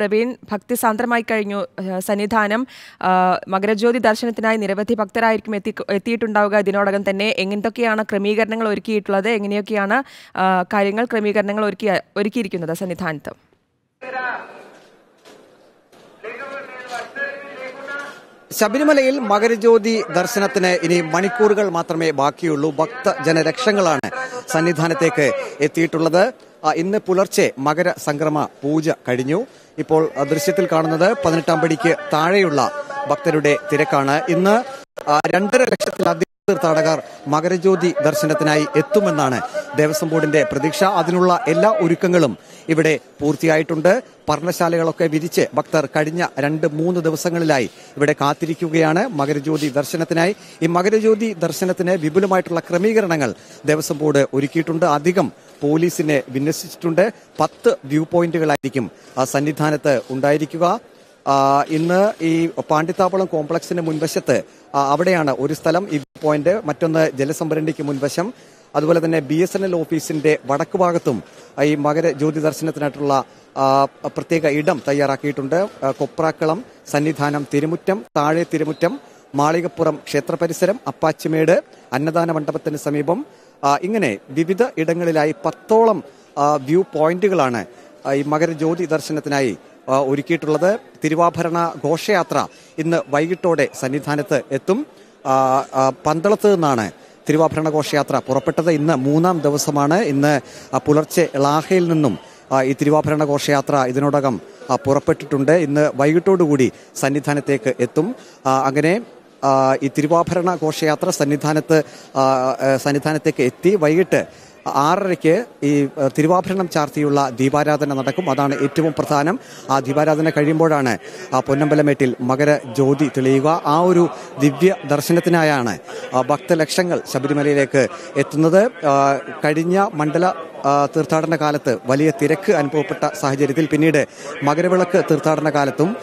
പ്രവീൺ ഭക്തിസാന്ദ്രമായി കഴിഞ്ഞു. സന്നിധാനം മകരജ്യോതി ദർശനത്തിനായി നിരവധി ഭക്തരായിരിക്കും എത്തി എത്തിയിട്ടുണ്ടാവുക. ഇതിനോടകം തന്നെ എങ്ങനത്തൊക്കെയാണ് ക്രമീകരണങ്ങൾ ഒരുക്കിയിട്ടുള്ളത് എങ്ങനെയൊക്കെയാണ് കാര്യങ്ങൾ ക്രമീകരണങ്ങൾ ഒരുക്കി ഒരുക്കിയിരിക്കുന്നത് സന്നിധാനത്ത്? ശബരിമലയിൽ മകരജ്യോതി ദർശനത്തിന് ഇനി മണിക്കൂറുകൾ മാത്രമേ ബാക്കിയുള്ളൂ. ഭക്തജനലക്ഷങ്ങളാണ് സന്നിധാനത്തേക്ക് എത്തിയിട്ടുള്ളത്. ഇന്ന് പുലർച്ചെ മകര സംക്രമ പൂജ കഴിഞ്ഞു. ഇപ്പോൾ ദൃശ്യത്തിൽ കാണുന്നത് പതിനെട്ടാം പടിക്ക് താഴെയുള്ള ഭക്തരുടെ തിരക്കാണ്. ഇന്ന് രണ്ടര ലക്ഷത്തിലധികം തീർത്ഥാടകർ മകരജ്യോതി ദർശനത്തിനായി എത്തുമെന്നാണ് ദേവസ്വം ബോർഡിന്റെ പ്രതീക്ഷ. അതിനുള്ള എല്ലാ ഒരുക്കങ്ങളും ഇവിടെ പൂർത്തിയായിട്ടുണ്ട്. പർണശാലകളൊക്കെ വിരിച്ച് ഭക്തർ കഴിഞ്ഞ രണ്ട് മൂന്ന് ദിവസങ്ങളിലായി ഇവിടെ കാത്തിരിക്കുകയാണ് മകരജ്യോതി ദർശനത്തിനായി. ഈ മകരജ്യോതി ദർശനത്തിന് വിപുലമായിട്ടുള്ള ക്രമീകരണങ്ങൾ ദേവസ്വം ബോർഡ് ഒരുക്കിയിട്ടുണ്ട്. അധികം പോലീസിനെ വിന്യസിച്ചിട്ടുണ്ട്. പത്ത് വ്യൂ പോയിന്റുകളായിരിക്കും സന്നിധാനത്ത് ഉണ്ടായിരിക്കുക. ഇന്ന് ഈ പാണ്ടിത്താപ്പളം കോംപ്ലക്സിന് മുൻവശത്ത് അവിടെയാണ് ഒരു സ്ഥലം ഈ പോയിന്റ്. മറ്റൊന്ന് ജലസംഭരണിക്ക് മുൻവശം. അതുപോലെ തന്നെ ബി എസ് എൻ എൽ ഓഫീസിന്റെ വടക്ക് ഭാഗത്തും ഈ മകര ജ്യോതി ദർശനത്തിനായിട്ടുള്ള പ്രത്യേക ഇടം തയ്യാറാക്കിയിട്ടുണ്ട്. കൊപ്രാക്കളം സന്നിധാനം തിരുമുറ്റം താഴെ തിരുമുറ്റം മാളികപ്പുറം ക്ഷേത്ര പരിസരം അപ്പാച്ചിമേട് അന്നദാന മണ്ഡപത്തിന് സമീപം. ഇങ്ങനെ വിവിധ ഇടങ്ങളിലായി പത്തോളം വ്യൂ പോയിന്റുകളാണ് ഈ ഈ മകരജ്യോതി ദർശനത്തിനായി ഒരുക്കിയിട്ടുള്ളത് തിരുവാഭരണ ഘോഷയാത്ര ഇന്ന് വൈകിട്ടോടെ സന്നിധാനത്ത് എത്തും. പന്തളത്ത് നിന്നാണ് തിരുവാഭരണ ഘോഷയാത്ര പുറപ്പെട്ടത്. ഇന്ന് മൂന്നാം ദിവസമാണ്. ഇന്ന് പുലർച്ചെ ലാഹയിൽ നിന്നും ഈ തിരുവാഭരണ ഘോഷയാത്ര ഇതിനോടകം പുറപ്പെട്ടിട്ടുണ്ട്. ഇന്ന് വൈകിട്ടോടുകൂടി സന്നിധാനത്തേക്ക് എത്തും. അങ്ങനെ ഈ തിരുവാഭരണ ഘോഷയാത്ര സന്നിധാനത്ത് സന്നിധാനത്തേക്ക് എത്തി. വൈകിട്ട് ആറരയ്ക്ക് ഈ തിരുവാഭരണം ചാർത്തിയുള്ള ദീപാരാധന നടക്കും. അതാണ് ഏറ്റവും പ്രധാനം. ആ ദീപാരാധന കഴിയുമ്പോഴാണ് ആ പൊന്നമ്പലമേട്ടിൽ മകര ജ്യോതി തെളിയുക. ആ ഒരു ദിവ്യ ദർശനത്തിനായാണ് ഭക്തലക്ഷങ്ങൾ ശബരിമലയിലേക്ക് എത്തുന്നത്. കഴിഞ്ഞ മണ്ഡല തീർത്ഥാടന കാലത്ത് വലിയ തിരക്ക് അനുഭവപ്പെട്ട സാഹചര്യത്തിൽ പിന്നീട് മകരവിളക്ക് തീർത്ഥാടന കാലത്തും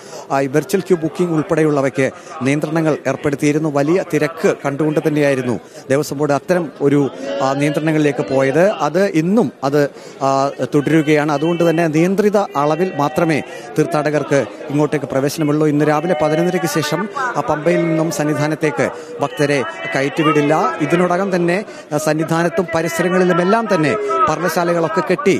വെർച്വൽ ക്യൂ ബുക്കിംഗ് ഉൾപ്പെടെയുള്ളവയ്ക്ക് നിയന്ത്രണങ്ങൾ ഏർപ്പെടുത്തിയിരുന്നു. വലിയ തിരക്ക് കണ്ടുകൊണ്ട് തന്നെയായിരുന്നു ദേവസ്വം ബോർഡ് അത്തരം ഒരു നിയന്ത്രണങ്ങളിലേക്ക് പോയത്. അത് ഇന്നും അത് തുടരുകയാണ്. അതുകൊണ്ട് തന്നെ നിയന്ത്രിത അളവിൽ മാത്രമേ തീർത്ഥാടകർക്ക് ഇങ്ങോട്ടേക്ക് പ്രവേശനമുള്ളൂ. ഇന്ന് രാവിലെ പതിനൊന്നരയ്ക്ക് ശേഷം പമ്പയിൽ നിന്നും സന്നിധാനത്തേക്ക് ഭക്തരെ കയറ്റിവിടില്ല. ഇതിനോടകം തന്നെ സന്നിധാനത്തും പരിസരങ്ങളിലുമെല്ലാം തന്നെ പർണശാലകളൊക്കെ കെട്ടി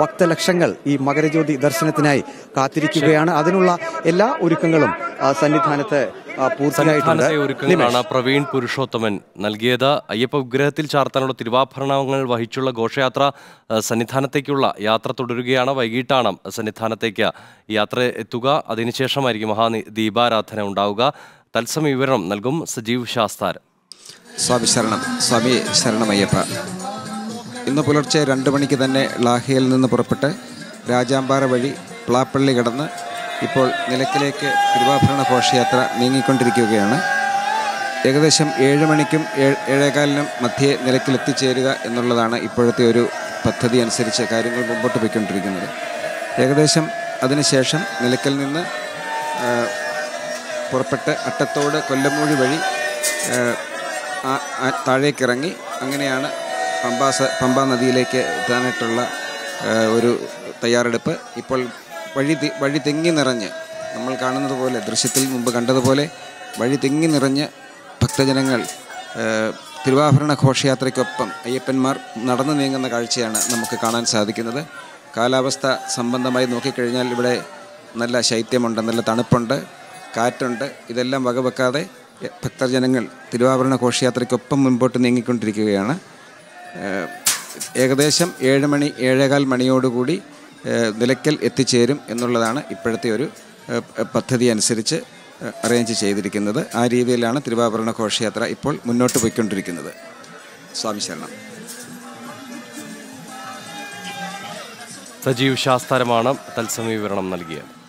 ഭക്തലക്ഷങ്ങൾ ഈ മകരജ്യോതി ദർശനത്തിനായി കാത്തിരിക്കുകയാണ്. അതിനുള്ള എല്ലാ ഒരുക്കങ്ങളും ആ, സന്നിധാനത്ത് പൂർത്തിയായിട്ടുണ്ട്. പ്രവീൺ പുരുഷോത്തമൻ നൽകിയത്. അയ്യപ്പ വിഗ്രഹത്തിൽ ചാർത്താനുള്ള തിരുവാഭരണങ്ങൾ വഹിച്ചുള്ള ഘോഷയാത്ര സന്നിധാനത്തേക്കുള്ള യാത്ര തുടരുകയാണ്. വൈകിട്ടാണ് സന്നിധാനത്തേക്ക് യാത്ര എത്തുക. അതിനുശേഷമായിരിക്കും മഹാ ദീപാരാധന ഉണ്ടാവുക. തത്സമയ വിവരണം നൽകും സജീവ് ശാസ്താർ. സ്വാമി ശരണം സ്വാമി ശരണമയ്യപ്പ. ഇന്ന് പുലർച്ചെ രണ്ട് മണിക്ക് തന്നെ ലാഹയിൽ നിന്ന് പുറപ്പെട്ട് രാജാമ്പാറ വഴി പ്ലാപ്പള്ളി കടന്ന് ഇപ്പോൾ നിലയ്ക്കലേക്ക് തിരുവാഭരണ ഘോഷയാത്ര നീങ്ങിക്കൊണ്ടിരിക്കുകയാണ്. ഏകദേശം ഏഴ് മണിക്കും ഏഴ് ഏഴേകാലിനും മധ്യേ നിലയ്ക്കിലെത്തിച്ചേരുക എന്നുള്ളതാണ് ഇപ്പോഴത്തെ ഒരു പദ്ധതി അനുസരിച്ച് കാര്യങ്ങൾ മുമ്പോട്ട് പോയിക്കൊണ്ടിരിക്കുന്നത്. ഏകദേശം അതിനുശേഷം നിലയ്ക്കൽ നിന്ന് പുറപ്പെട്ട് അട്ടത്തോട് കൊല്ലമൂഴി വഴി താഴേക്കിറങ്ങി അങ്ങനെയാണ് പമ്പാസ പമ്പാ നദിയിലേക്ക് എത്താനായിട്ടുള്ള ഒരു തയ്യാറെടുപ്പ്. ഇപ്പോൾ വഴി വഴി തെങ്ങി നിറഞ്ഞ് നമ്മൾ കാണുന്നത് പോലെ ദൃശ്യത്തിൽ മുമ്പ് കണ്ടതുപോലെ വഴി തെങ്ങി നിറഞ്ഞ് ഭക്തജനങ്ങൾ തിരുവാഭരണ ഘോഷയാത്രയ്ക്കൊപ്പം അയ്യപ്പന്മാർ നടന്നു നീങ്ങുന്ന കാഴ്ചയാണ് നമുക്ക് കാണാൻ സാധിക്കുന്നത്. കാലാവസ്ഥ സംബന്ധമായി നോക്കിക്കഴിഞ്ഞാൽ ഇവിടെ നല്ല ശൈത്യമുണ്ട് നല്ല തണുപ്പുണ്ട് കാറ്റുണ്ട്. ഇതെല്ലാം വകവെക്കാതെ ഭക്തജനങ്ങൾ തിരുവാഭരണ ഘോഷയാത്രയ്ക്കൊപ്പം മുൻപോട്ട് നീങ്ങിക്കൊണ്ടിരിക്കുകയാണ്. ഏകദേശം ഏഴ് മണി ഏഴേകാൽ മണിയോടുകൂടി നിലയ്ക്കൽ എത്തിച്ചേരും എന്നുള്ളതാണ് ഇപ്പോഴത്തെ ഒരു പദ്ധതി അനുസരിച്ച് അറേഞ്ച് ചെയ്തിരിക്കുന്നത്. ആ രീതിയിലാണ് തിരുവാഭരണ ഘോഷയാത്ര ഇപ്പോൾ മുന്നോട്ട് പോയിക്കൊണ്ടിരിക്കുന്നത്. സ്വാമി ശരണം. സജീവ് ശാസ്താരമാണ് വിവരണം നൽകിയത്.